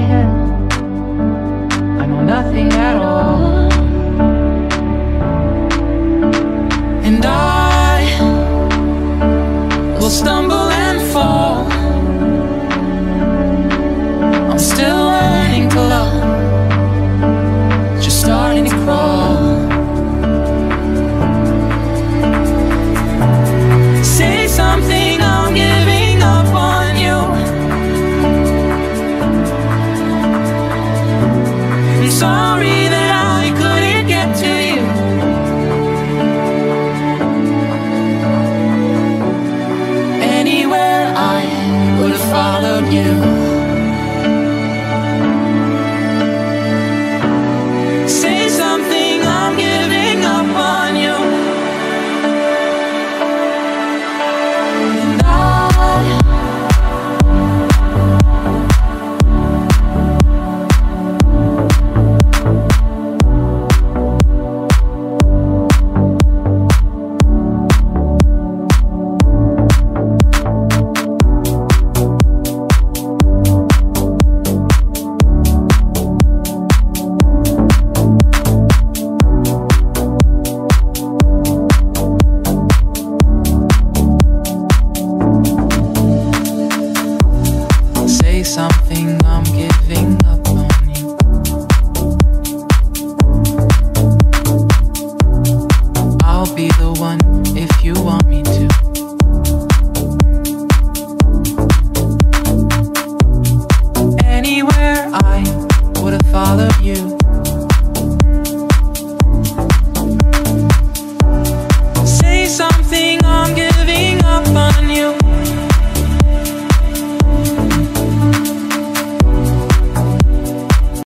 My head. Sorry that I couldn't get to you. Anywhere I would have followed you. One if you want